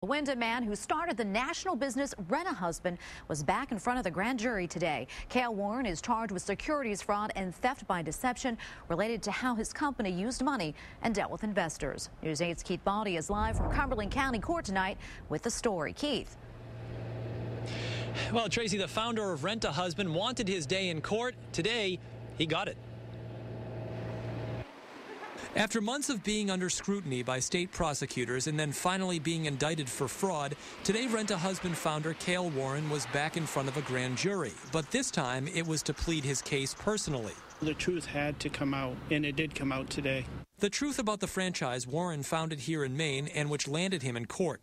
Windham man who started the national business Rent-A-Husband was back in front of the grand jury today. Kaile Warren is charged with securities fraud and theft by deception related to how his company used money and dealt with investors. News 8's Keith Baldi is live from Cumberland County Court tonight with the story. Keith. Well, Tracy, the founder of Rent-A-Husband wanted his day in court. Today, he got it. After months of being under scrutiny by state prosecutors and then finally being indicted for fraud, today Rent-A-Husband founder Kaile Warren was back in front of a grand jury. But this time it was to plead his case personally. The truth had to come out, and it did come out today. The truth about the franchise Warren founded here in Maine and which landed him in court.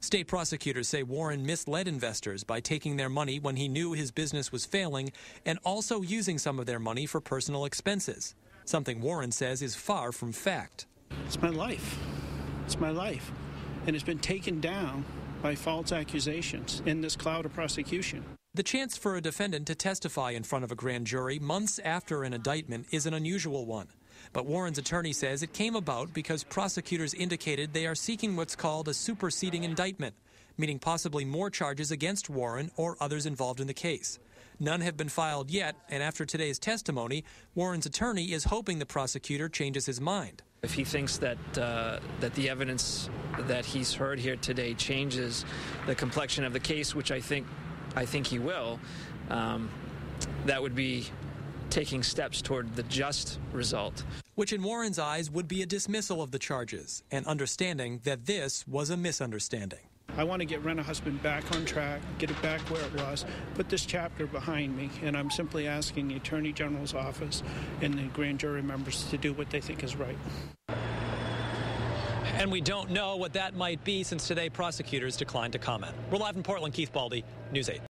State prosecutors say Warren misled investors by taking their money when he knew his business was failing and also using some of their money for personal expenses something Warren says is far from fact. It's my life. It's my life. And it's been taken down by false accusations in this cloud of prosecution. The chance for a defendant to testify in front of a grand jury months after an indictment is an unusual one. But Warren's attorney says it came about because prosecutors indicated they are seeking what's called a superseding indictment, meaning possibly more charges against Warren or others involved in the case. None have been filed yet, and after today's testimony, Warren's attorney is hoping the prosecutor changes his mind. If he thinks that uh, that the evidence that he's heard here today changes the complexion of the case, which I think I think he will, um, that would be taking steps toward the just result. Which, in Warren's eyes, would be a dismissal of the charges and understanding that this was a misunderstanding. I want to get Rent-A-Husband back on track, get it back where it was, put this chapter behind me, and I'm simply asking the Attorney General's office and the grand jury members to do what they think is right. And we don't know what that might be since today prosecutors declined to comment. We're live in Portland, Keith Baldi, News 8.